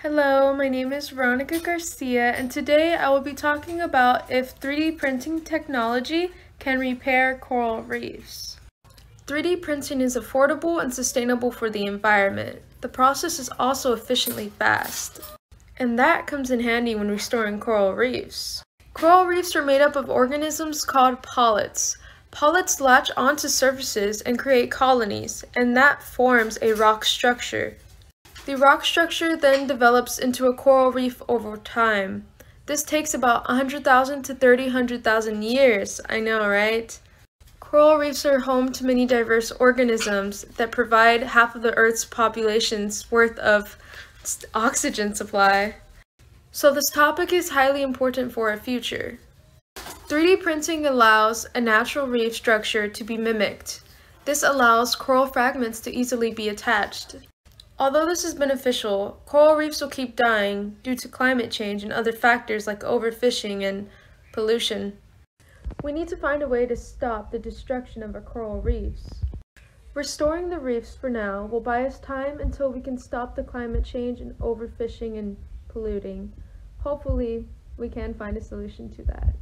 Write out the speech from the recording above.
Hello, my name is Veronica Garcia, and today I will be talking about if 3D printing technology can repair coral reefs. 3D printing is affordable and sustainable for the environment. The process is also efficiently fast. And that comes in handy when restoring coral reefs. Coral reefs are made up of organisms called polyps. Polyps latch onto surfaces and create colonies, and that forms a rock structure. The rock structure then develops into a coral reef over time. This takes about 100,000 to 300,000 years, I know, right? Coral reefs are home to many diverse organisms that provide half of the Earth's population's worth of oxygen supply. So this topic is highly important for our future. 3D printing allows a natural reef structure to be mimicked. This allows coral fragments to easily be attached. Although this is beneficial, coral reefs will keep dying due to climate change and other factors like overfishing and pollution. We need to find a way to stop the destruction of our coral reefs. Restoring the reefs for now will buy us time until we can stop the climate change and overfishing and polluting. Hopefully, we can find a solution to that.